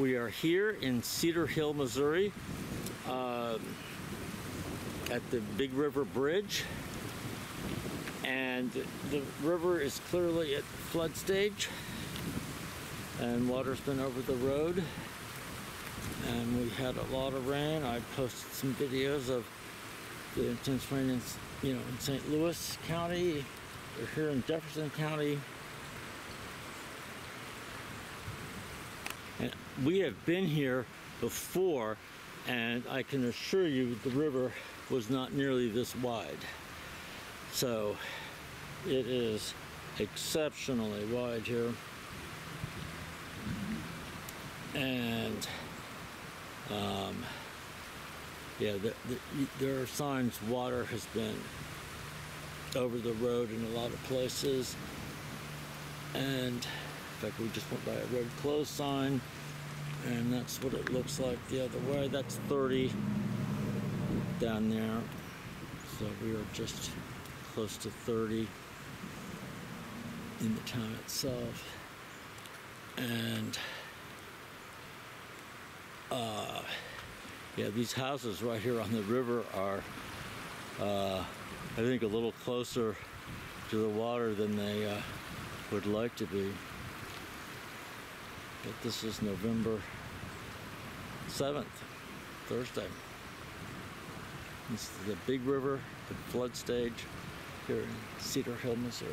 We are here in Cedar Hill, Missouri, um, at the Big River Bridge. And the river is clearly at flood stage, and water's been over the road. And we had a lot of rain. I posted some videos of the intense rain in, you know, in St. Louis County, or here in Jefferson County. And we have been here before, and I can assure you the river was not nearly this wide. So it is exceptionally wide here. And um, yeah, the, the, there are signs water has been over the road in a lot of places. And fact, we just went by a red closed sign, and that's what it looks like the other way. That's 30 down there. So we are just close to 30 in the town itself. And uh, yeah, these houses right here on the river are, uh, I think, a little closer to the water than they uh, would like to be. But this is November 7th, Thursday. This is the Big River, the flood stage here in Cedar Hill, Missouri.